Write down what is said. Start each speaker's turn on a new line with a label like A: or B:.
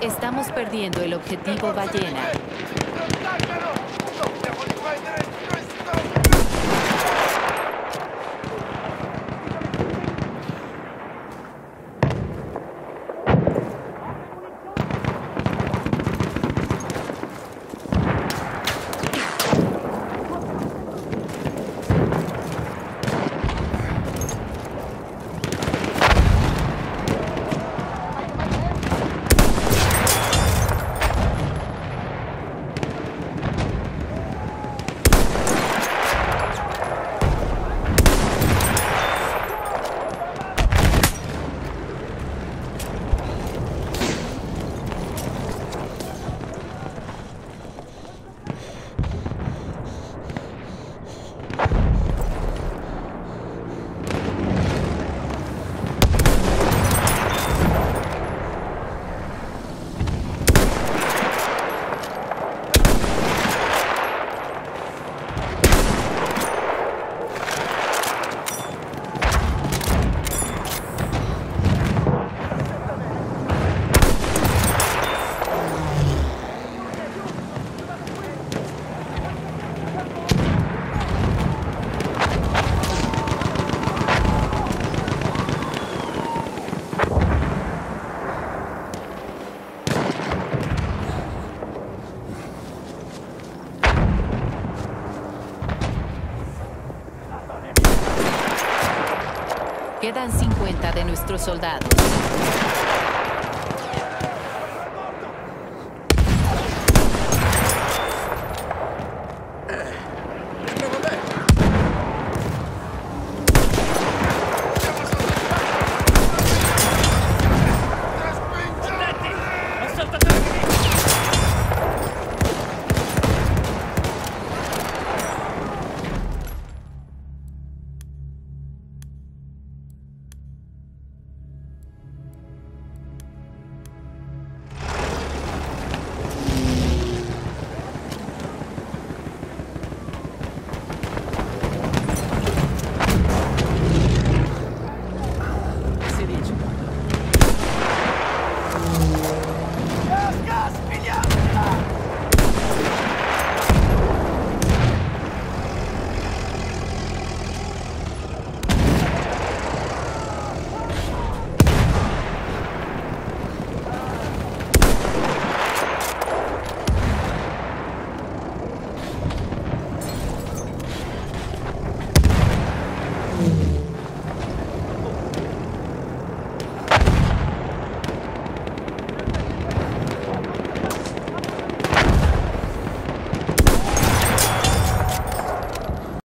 A: Estamos perdiendo el objetivo ballena. Quedan 50 de nuestros soldados.